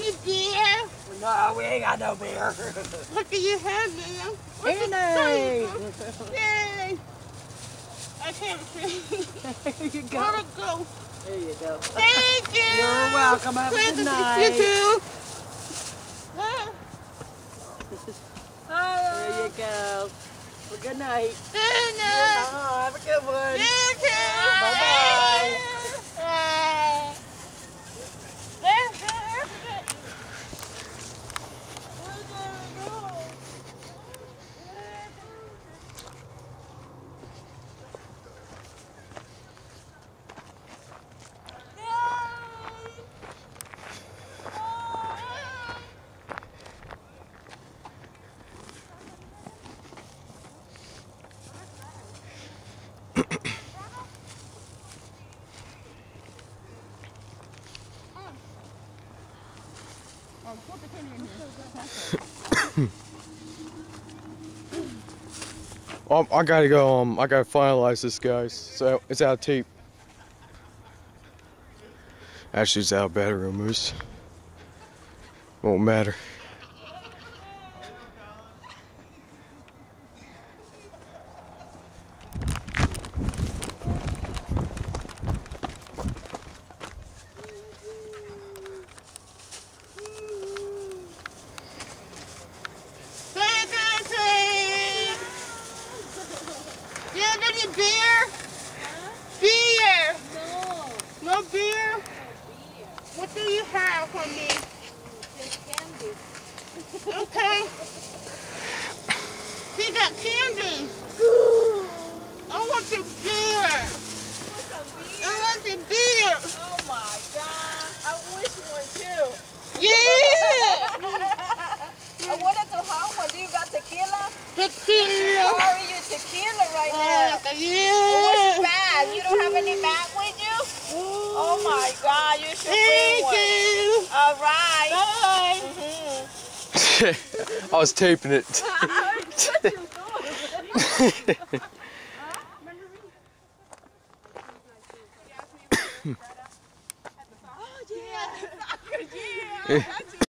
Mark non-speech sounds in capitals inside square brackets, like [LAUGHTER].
any beer? No, we ain't got no beer. [LAUGHS] What do you have, man? The Yay! I can't see. There you Gotta go. There you go. Thank [LAUGHS] you. You're welcome. Have a good night. You too. [LAUGHS] Ah, There you go. Well, good night. Good night. Oh, have a good one. You too. Um, I gotta go. Um, I gotta finalize this, guys. So it's out of tape. Actually, it's out of battery removers. Won't matter. Trick or treat! You have any beer? Beer! No, No beer? beer. What do for me? Okay. He got candy. I want the beer. I want the beer. Oh my god. I wish one too. Yeah! I wanted to have one. Do you got tequila? Tequila. How are you tequila right now? Uh, What's yeah. bad? You don't have any bag with you? Oh my god, you should bring Thank one. you. All right. Bye. Mhm. [LAUGHS] I was taping it. what you doing? oh yeah. [LAUGHS]